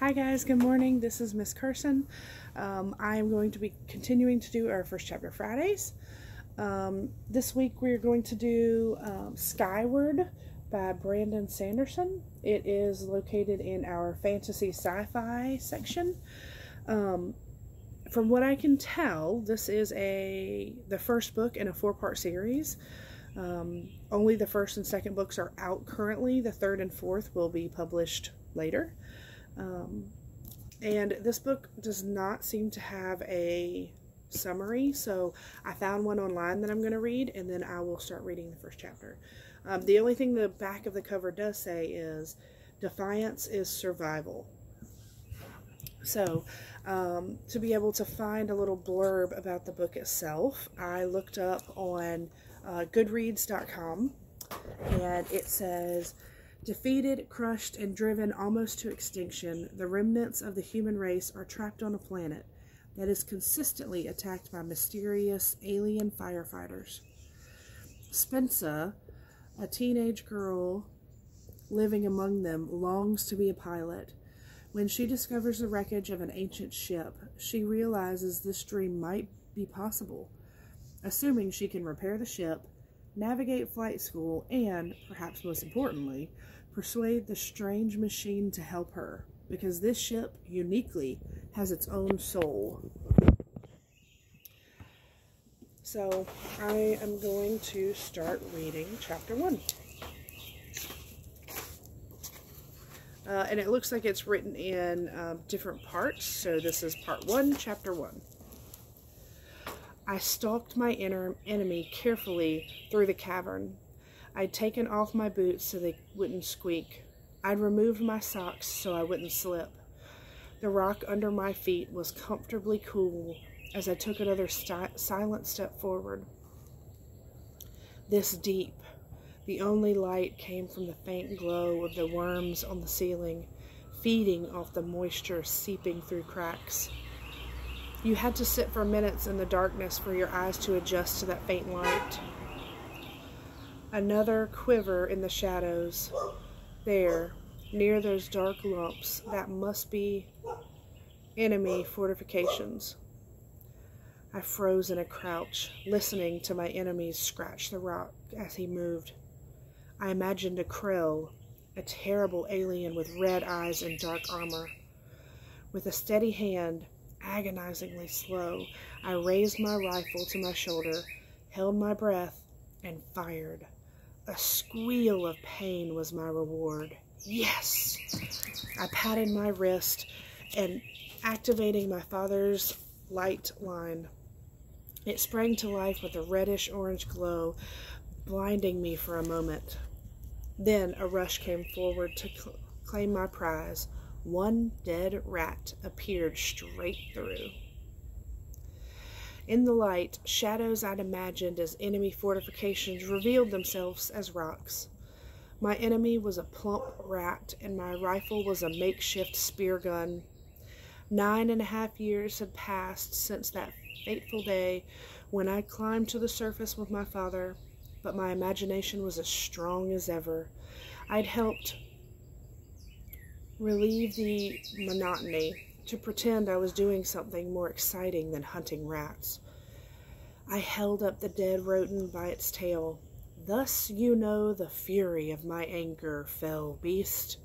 Hi guys, good morning. This is Miss Carson. Um, I am going to be continuing to do our first chapter Fridays. Um, this week we're going to do um, Skyward by Brandon Sanderson. It is located in our fantasy sci-fi section. Um, from what I can tell, this is a the first book in a four-part series. Um, only the first and second books are out currently. The third and fourth will be published later. Um, and this book does not seem to have a summary, so I found one online that I'm going to read, and then I will start reading the first chapter. Um, the only thing the back of the cover does say is Defiance is survival. So, um, to be able to find a little blurb about the book itself, I looked up on uh, Goodreads.com, and it says Defeated, crushed, and driven almost to extinction, the remnants of the human race are trapped on a planet that is consistently attacked by mysterious alien firefighters. Spensa, a teenage girl living among them, longs to be a pilot. When she discovers the wreckage of an ancient ship, she realizes this dream might be possible. Assuming she can repair the ship, navigate flight school, and, perhaps most importantly, persuade the strange machine to help her, because this ship, uniquely, has its own soul. So, I am going to start reading chapter 1. Uh, and it looks like it's written in um, different parts. So this is part 1, chapter 1. I stalked my inner enemy carefully through the cavern. I'd taken off my boots so they wouldn't squeak. I'd removed my socks so I wouldn't slip. The rock under my feet was comfortably cool as I took another silent step forward. This deep, the only light came from the faint glow of the worms on the ceiling, feeding off the moisture seeping through cracks. You had to sit for minutes in the darkness for your eyes to adjust to that faint light. Another quiver in the shadows. There, near those dark lumps, that must be enemy fortifications. I froze in a crouch, listening to my enemies scratch the rock as he moved. I imagined a krell, a terrible alien with red eyes and dark armor. With a steady hand, agonizingly slow, I raised my rifle to my shoulder, held my breath, and fired. A squeal of pain was my reward. Yes! I patted my wrist and activating my father's light line. It sprang to life with a reddish orange glow, blinding me for a moment. Then a rush came forward to cl claim my prize one dead rat appeared straight through. In the light, shadows I'd imagined as enemy fortifications revealed themselves as rocks. My enemy was a plump rat, and my rifle was a makeshift spear gun. Nine and a half years had passed since that fateful day when I climbed to the surface with my father, but my imagination was as strong as ever. I'd helped relieve the monotony, to pretend I was doing something more exciting than hunting rats. I held up the dead rodent by its tail. Thus you know the fury of my anger, fell beast.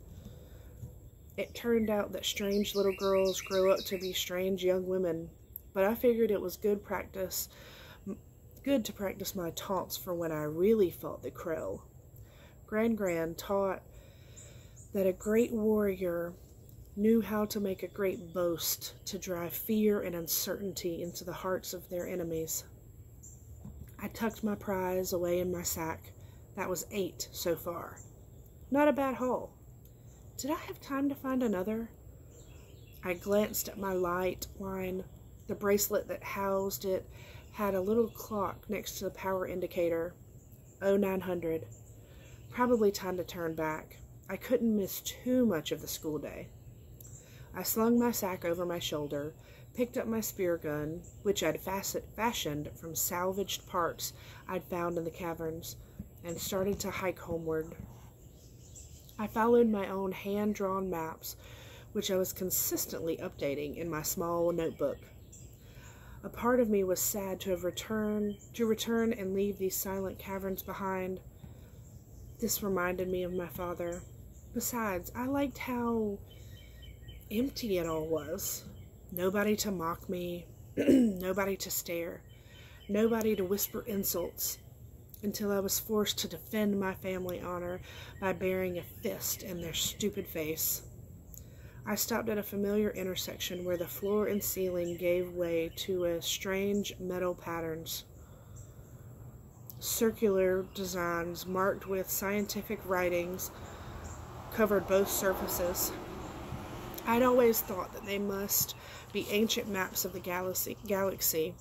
It turned out that strange little girls grow up to be strange young women, but I figured it was good practice, good to practice my taunts for when I really fought the krell. Gran Gran taught that a great warrior knew how to make a great boast to drive fear and uncertainty into the hearts of their enemies. I tucked my prize away in my sack. That was eight so far. Not a bad haul. Did I have time to find another? I glanced at my light line. The bracelet that housed it had a little clock next to the power indicator. 0900. Probably time to turn back. I couldn't miss too much of the school day. I slung my sack over my shoulder, picked up my spear gun, which I'd fashioned from salvaged parts I'd found in the caverns, and started to hike homeward. I followed my own hand drawn maps, which I was consistently updating in my small notebook. A part of me was sad to have returned to return and leave these silent caverns behind. This reminded me of my father. Besides, I liked how empty it all was. Nobody to mock me, nobody to stare, nobody to whisper insults, until I was forced to defend my family honor by bearing a fist in their stupid face. I stopped at a familiar intersection where the floor and ceiling gave way to a strange metal patterns. Circular designs marked with scientific writings covered both surfaces. I'd always thought that they must be ancient maps of the galaxy, galaxy.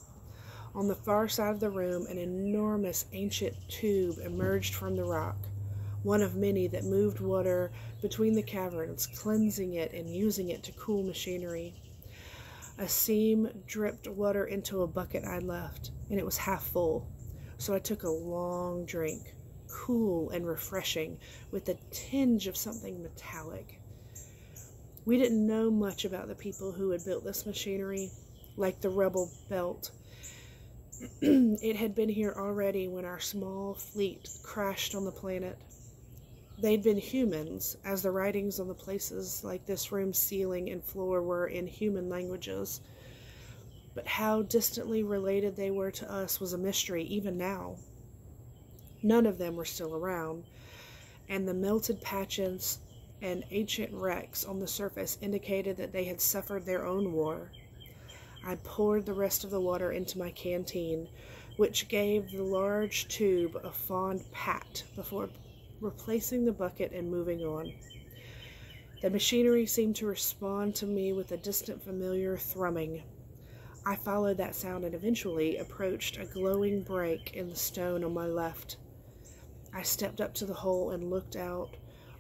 On the far side of the room, an enormous ancient tube emerged from the rock, one of many that moved water between the caverns, cleansing it and using it to cool machinery. A seam dripped water into a bucket I'd left, and it was half full, so I took a long drink, cool and refreshing, with a tinge of something metallic. We didn't know much about the people who had built this machinery, like the Rebel Belt. it had been here already when our small fleet crashed on the planet. They'd been humans, as the writings on the places like this room's ceiling and floor were in human languages. But how distantly related they were to us was a mystery even now. None of them were still around, and the melted patches and ancient wrecks on the surface indicated that they had suffered their own war. I poured the rest of the water into my canteen, which gave the large tube a fond pat before replacing the bucket and moving on. The machinery seemed to respond to me with a distant, familiar thrumming. I followed that sound and eventually approached a glowing break in the stone on my left. I stepped up to the hole and looked out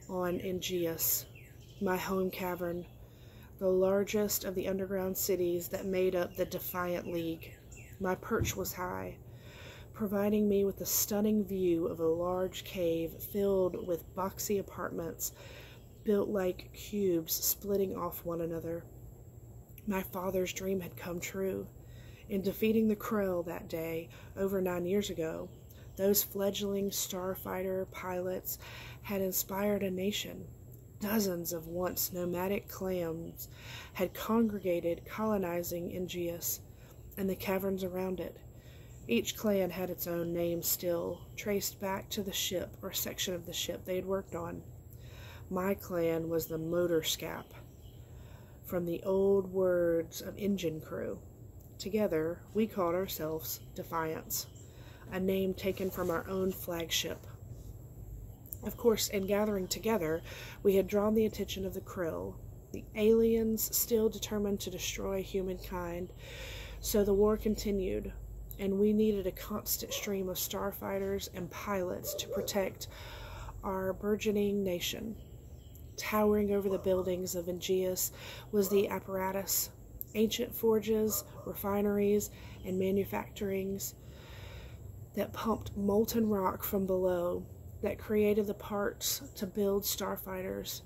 on Igneous, my home cavern, the largest of the underground cities that made up the Defiant League. My perch was high, providing me with a stunning view of a large cave filled with boxy apartments built like cubes splitting off one another. My father's dream had come true. In defeating the Krell that day, over nine years ago, those fledgling starfighter pilots had inspired a nation. Dozens of once nomadic clans had congregated, colonizing Igneous and the caverns around it. Each clan had its own name still, traced back to the ship or section of the ship they had worked on. My clan was the Motorskap, from the old words of engine crew. Together, we called ourselves Defiance a name taken from our own flagship. Of course, in gathering together, we had drawn the attention of the Krell, the aliens still determined to destroy humankind. So the war continued, and we needed a constant stream of starfighters and pilots to protect our burgeoning nation. Towering over the buildings of Igneous was the apparatus, ancient forges, refineries, and manufacturings that pumped molten rock from below that created the parts to build starfighters.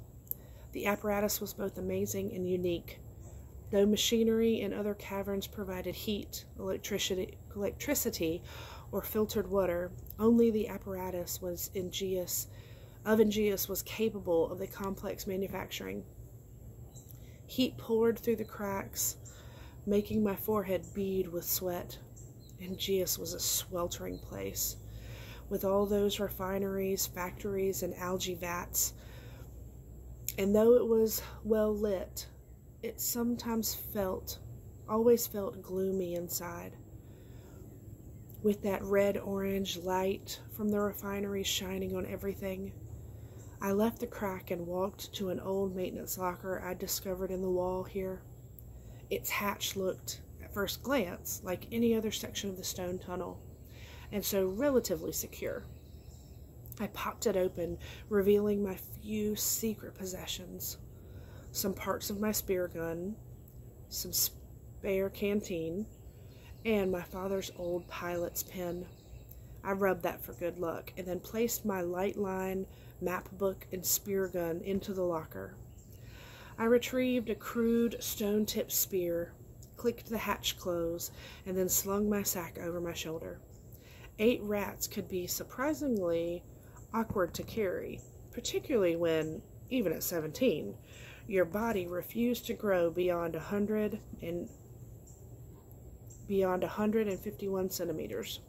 The apparatus was both amazing and unique. Though machinery in other caverns provided heat, electricity, electricity or filtered water, only the apparatus was Igneous, of Igneous was capable of the complex manufacturing. Heat poured through the cracks, making my forehead bead with sweat. Igneous was a sweltering place, with all those refineries, factories, and algae vats. And though it was well lit, it sometimes felt, always felt gloomy inside. With that red orange light from the refineries shining on everything, I left the crack and walked to an old maintenance locker I discovered in the wall here. Its hatch looked first glance like any other section of the stone tunnel, and so relatively secure. I popped it open, revealing my few secret possessions some parts of my spear gun, some spare canteen, and my father's old pilot's pen. I rubbed that for good luck and then placed my light line, map book, and spear gun into the locker. I retrieved a crude stone tipped spear, clicked the hatch close, and then slung my sack over my shoulder. Eight rats could be surprisingly awkward to carry, particularly when, even at 17, your body refused to grow beyond a hundred and beyond 151 centimeters.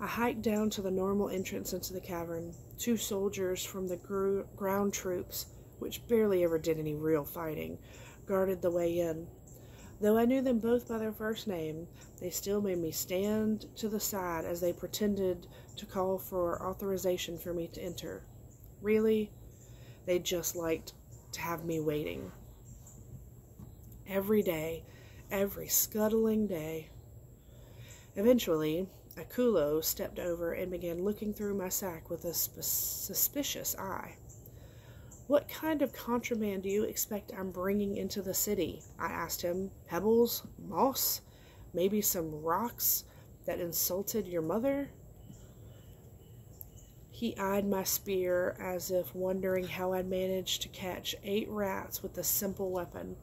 I hiked down to the normal entrance into the cavern. Two soldiers from the gr- ground troops, which barely ever did any real fighting, guarded the way in. Though I knew them both by their first name, they still made me stand to the side as they pretended to call for authorization for me to enter. Really, they just liked to have me waiting. Every day, every scuttling day. Eventually, Aluko stepped over and began looking through my sack with a sp- suspicious eye. What kind of contraband do you expect I'm bringing into the city? I asked him. Pebbles? Moss? Maybe some rocks that insulted your mother? He eyed my spear as if wondering how I'd managed to catch eight rats with a simple weapon.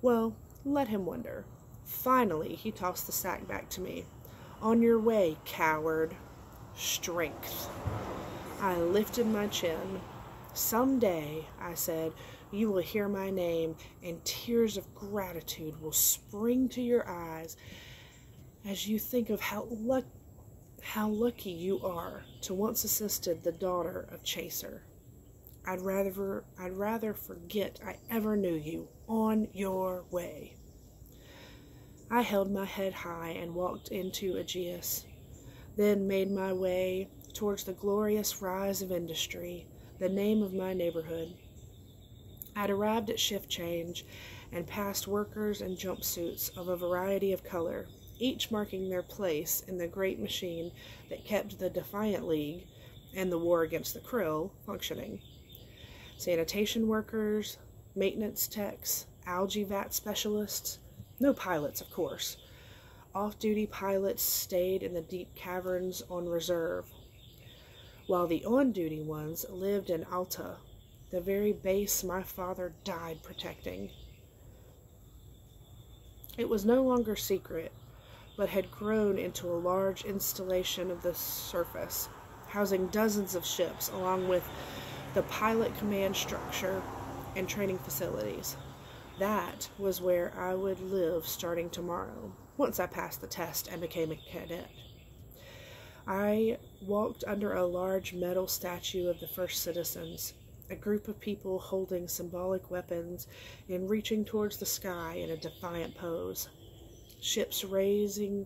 Well, let him wonder. Finally, he tossed the sack back to me. On your way, coward. Strength. I lifted my chin. Some day, I said, you will hear my name, and tears of gratitude will spring to your eyes as you think of how, luck- how lucky you are to once assisted the daughter of Chaser. I'd rather I'd rather forget I ever knew you on your way. I held my head high and walked into Igneous, then made my way towards the glorious rise of industry, the name of my neighborhood. I'd arrived at shift change and passed workers in jumpsuits of a variety of color, each marking their place in the great machine that kept the Defiant League and the war against the Krell functioning. Sanitation workers, maintenance techs, algae vat specialists, no pilots, of course. Off duty pilots stayed in the deep caverns on reserve, while the on duty ones lived in Alta, the very base my father died protecting. It was no longer secret, but had grown into a large installation of the surface, housing dozens of ships along with the pilot command structure and training facilities. That was where I would live starting tomorrow, once I passed the test and became a cadet. I walked under a large metal statue of the first citizens, a group of people holding symbolic weapons and reaching towards the sky in a defiant pose. Ships raising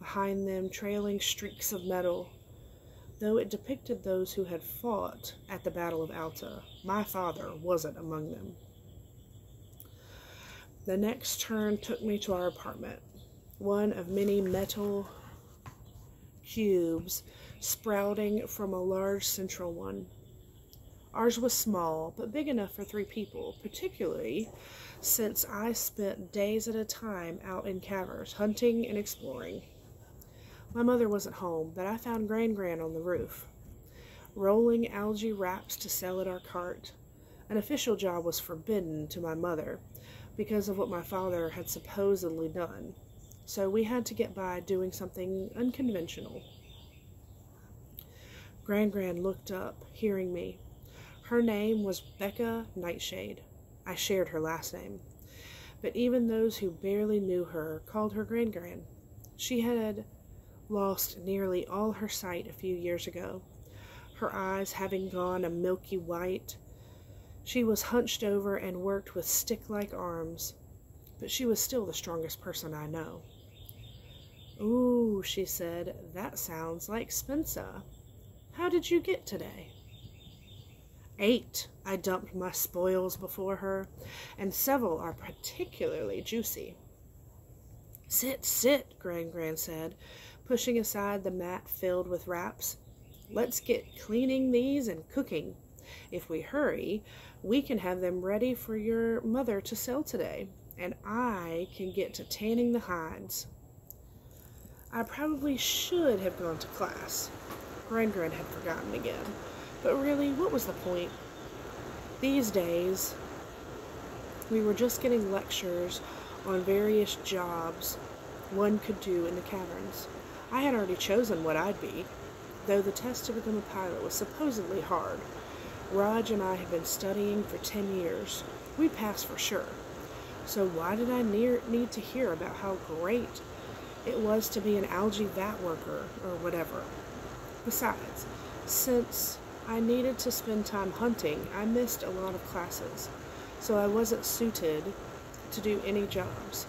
behind them, trailing streaks of metal. Though it depicted those who had fought at the Battle of Alta, my father wasn't among them. The next turn took me to our apartment, one of many metal cubes sprouting from a large central one. Ours was small, but big enough for three people, particularly since I spent days at a time out in caverns, hunting and exploring. My mother wasn't home, but I found Gran Gran on the roof, rolling algae wraps to sell at our cart. An official job was forbidden to my mother because of what my father had supposedly done, so we had to get by doing something unconventional. Gran Gran looked up, hearing me. Her name was Becca Nightshade. I shared her last name. But even those who barely knew her called her Gran Gran. She had lost nearly all her sight a few years ago, her eyes having gone a milky white. She was hunched over and worked with stick like arms, but she was still the strongest person I know. Ooh, she said, that sounds like Spensa. How did you get today? Eight. I dumped my spoils before her, and several are particularly juicy. Sit, sit, Gran Gran said, pushing aside the mat filled with wraps. Let's get cleaning these and cooking. If we hurry, we can have them ready for your mother to sell today, and I can get to tanning the hides. I probably should have gone to class. Gran had forgotten again. But really, what was the point? These days, we were just getting lectures on various jobs one could do in the caverns. I had already chosen what I'd be, though the test to become a pilot was supposedly hard. Rodge and I had been studying for 10 years. We'd pass for sure. So why did I near, need to hear about how great it was to be an algae vat worker or whatever? Besides, since I needed to spend time hunting, I missed a lot of classes, so I wasn't suited to do any jobs.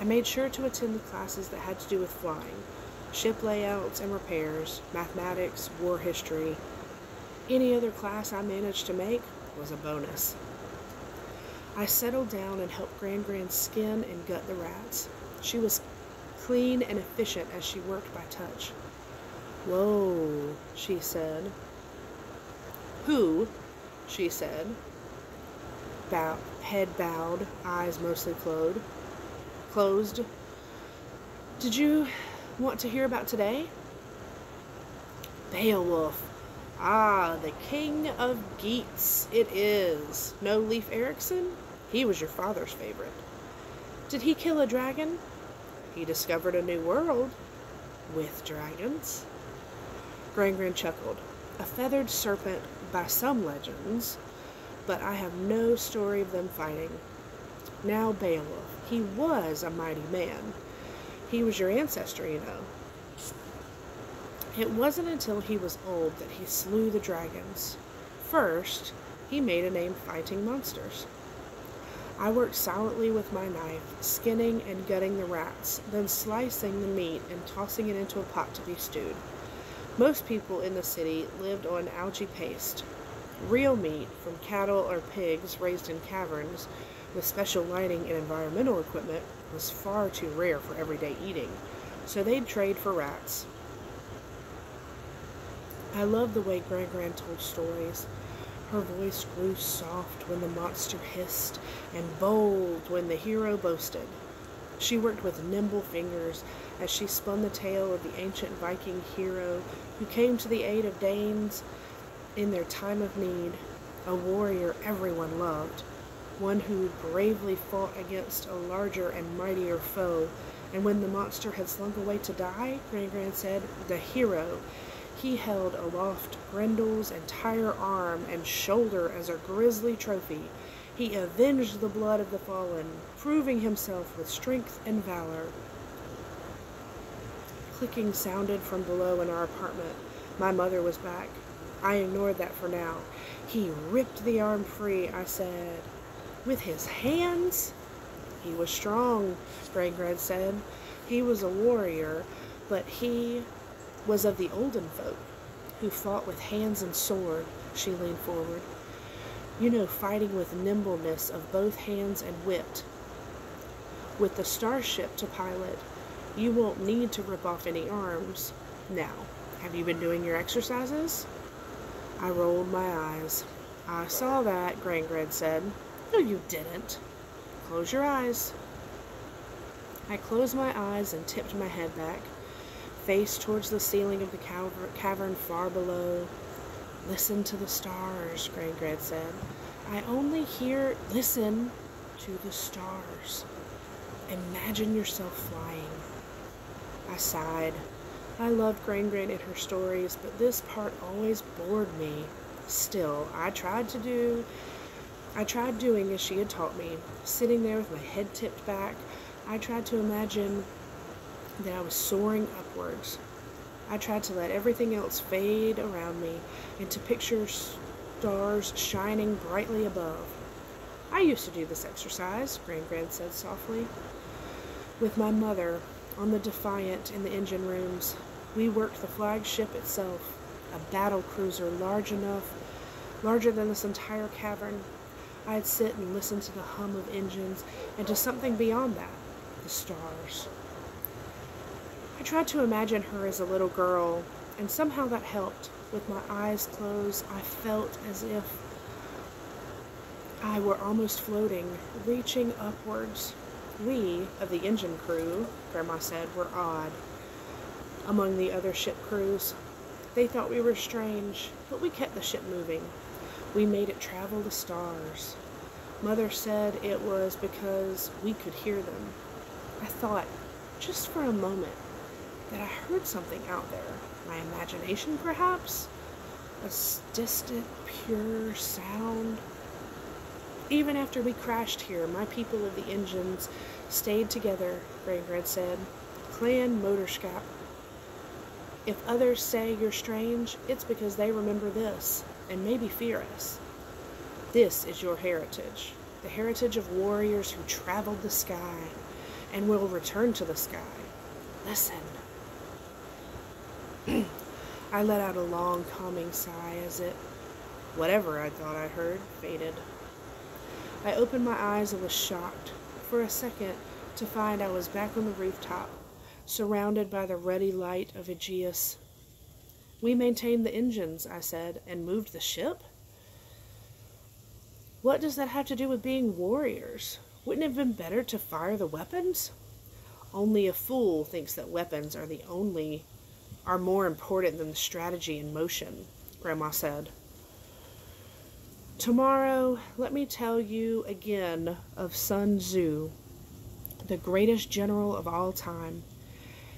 I made sure to attend the classes that had to do with flying, ship layouts and repairs, mathematics, war history. Any other class I managed to make was a bonus. I settled down and helped Grand Grand skin and gut the rats. She was clean and efficient as she worked by touch. Whoa, she said. Who? she said. Bow, head bowed, eyes mostly closed. Closed. Did you want to hear about today? Beowulf. Ah, the king of Geats. It is. No Leif Erikson? He was your father's favorite. Did he kill a dragon? He discovered a new world with dragons. Gran chuckled. A feathered serpent by some legends, but I have no story of them fighting. Now Beowulf. He was a mighty man. He was your ancestor, you know. It wasn't until he was old that he slew the dragons. First, he made a name fighting monsters. I worked silently with my knife, skinning and gutting the rats, then slicing the meat and tossing it into a pot to be stewed. Most people in the city lived on algae paste. Real meat from cattle or pigs raised in caverns with special lighting and environmental equipment was far too rare for everyday eating, so they'd trade for rats. I love the way Grand Grand told stories. Her voice grew soft when the monster hissed and bold when the hero boasted. She worked with nimble fingers as she spun the tale of the ancient Viking hero who came to the aid of Danes in their time of need, a warrior everyone loved, one who bravely fought against a larger and mightier foe. And when the monster had slunk away to die, Gran Gran said, the hero he held aloft Grendel's entire arm and shoulder as a grisly trophy. He avenged the blood of the fallen, proving himself with strength and valor. Clicking sounded from below in our apartment. My mother was back. I ignored that for now. He ripped the arm free, I said. With his hands? He was strong, Gran said. He was a warrior, but he was of the olden folk who fought with hands and sword, she leaned forward. You know, fighting with nimbleness of both hands and wit. With the starship to pilot, you won't need to rip off any arms. Now, have you been doing your exercises? I rolled my eyes. I saw that, Gran said. No, you didn't. Close your eyes. I closed my eyes and tipped my head back face towards the ceiling of the cavern far below. Listen to the stars, Gran said. I only hear, listen to the stars. Imagine yourself flying. I sighed. I loved Gran and her stories, but this part always bored me. Still, I tried to do, I tried doing as she had taught me, sitting there with my head tipped back. I tried to imagine that I was soaring upwards. I tried to let everything else fade around me and to picture stars shining brightly above. I used to do this exercise, Gran Gran said softly. With my mother on the Defiant in the engine rooms, we worked the flagship itself, a battle cruiser large enough, larger than this entire cavern. I'd sit and listen to the hum of engines and to something beyond that, the stars. I tried to imagine her as a little girl, and somehow that helped. With my eyes closed, I felt as if I were almost floating, reaching upwards. We, of the engine crew, Grandma said, were odd among the other ship crews. They thought we were strange, but we kept the ship moving. We made it travel the stars. Mother said it was because we could hear them. I thought, just for a moment, that I heard something out there. My imagination, perhaps? A distant, pure sound? Even after we crashed here, my people of the engines stayed together, Gran Gran said. Clan Motorskap. If others say you're strange, it's because they remember this, and maybe fear us. This is your heritage, the heritage of warriors who traveled the sky and will return to the sky. Listen. I let out a long, calming sigh as it, whatever I thought I heard, faded. I opened my eyes and was shocked for a second to find I was back on the rooftop, surrounded by the ruddy light of Igneous. We maintained the engines, I said, and moved the ship? What does that have to do with being warriors? Wouldn't it have been better to fire the weapons? Only a fool thinks that weapons are the only are more important than the strategy in motion, Grandma said. Tomorrow, let me tell you again of Sun Tzu, the greatest general of all time.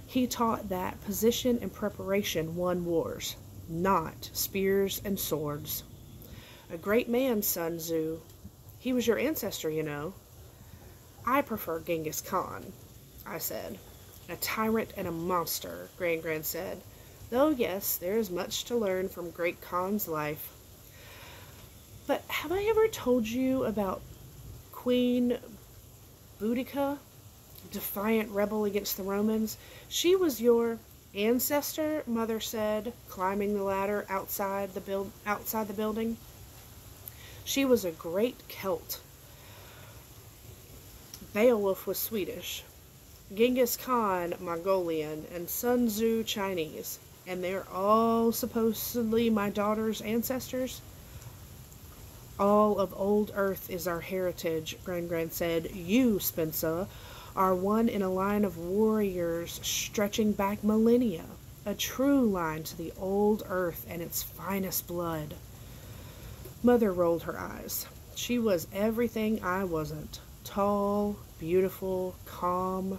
He taught that position and preparation won wars, not spears and swords. A great man, Sun Tzu. He was your ancestor, you know. I prefer Genghis Khan, I said. A tyrant and a monster, Grand Grand said. Though, yes, there is much to learn from Great Khan's life. But have I ever told you about Queen Boudica, defiant rebel against the Romans? She was your ancestor, Mother said, climbing the ladder outside the build outside the building. She was a great Celt. Beowulf was Swedish, Genghis Khan Mongolian, and Sun Tzu Chinese, and they're all supposedly my daughter's ancestors. All of old Earth is our heritage, Grand Grand said. You, Spensa, are one in a line of warriors stretching back millennia, a true line to the old Earth and its finest blood. Mother rolled her eyes. She was everything I wasn't tall, beautiful, calm.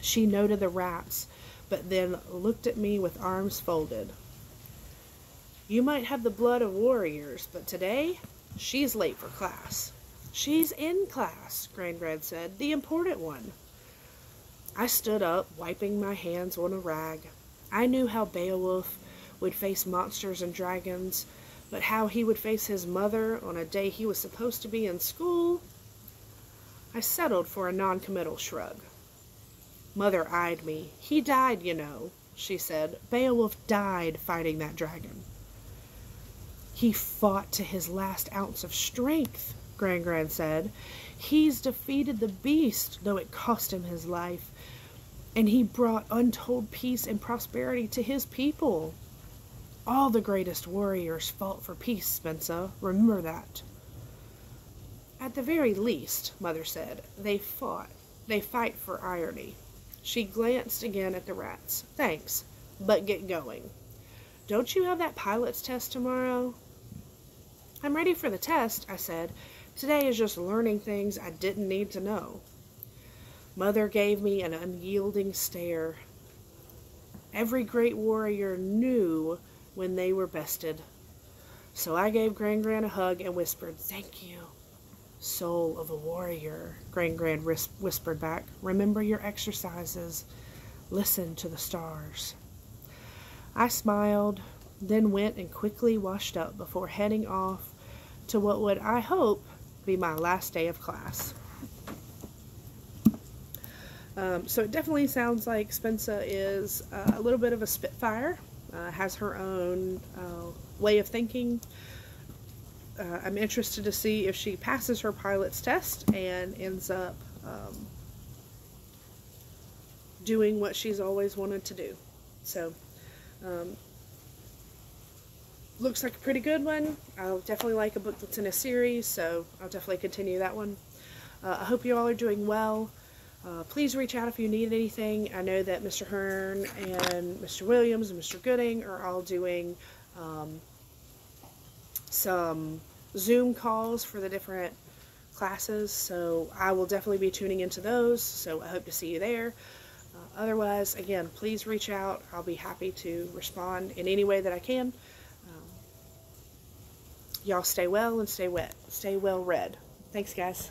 She noted the rats, but then looked at me with arms folded. You might have the blood of warriors, but today she's late for class. She's in class, Gran Gran said, the important one. I stood up, wiping my hands on a rag. I knew how Beowulf would face monsters and dragons, but how he would face his mother on a day he was supposed to be in school, I settled for a noncommittal shrug. Mother eyed me. He died, you know, she said. Beowulf died fighting that dragon. He fought to his last ounce of strength, Grand Grand said. He's defeated the beast, though it cost him his life. And he brought untold peace and prosperity to his people. All the greatest warriors fought for peace, Spensa. Remember that. At the very least, Mother said, they fought. They fight for irony. She glanced again at the rats. Thanks, but get going. Don't you have that pilot's test tomorrow? I'm ready for the test, I said. Today is just learning things I didn't need to know. Mother gave me an unyielding stare. Every great warrior knew when they were bested. So I gave Grand Grand a hug and whispered, Thank you. Soul of a warrior, Grand Grand whispered back. Remember your exercises. Listen to the stars. I smiled, then went and quickly washed up before heading off to what would, I hope, be my last day of class. Um, so it definitely sounds like Spensa is uh, a little bit of a spitfire, uh, has her own uh, way of thinking. Uh, I'm interested to see if she passes her pilot's test and ends up um, doing what she's always wanted to do. So, um, looks like a pretty good one. I'll definitely like a book that's in a series, so I'll definitely continue that one. Uh, I hope you all are doing well. Uh, please reach out if you need anything. I know that Mr. Hearn and Mr. Williams and Mr. Gooding are all doing um, some Zoom calls for the different classes, so I will definitely be tuning into those. So I hope to see you there. Uh, otherwise, again, please reach out. I'll be happy to respond in any way that I can. Um, y'all stay well and stay wet. Stay well read. Thanks, guys.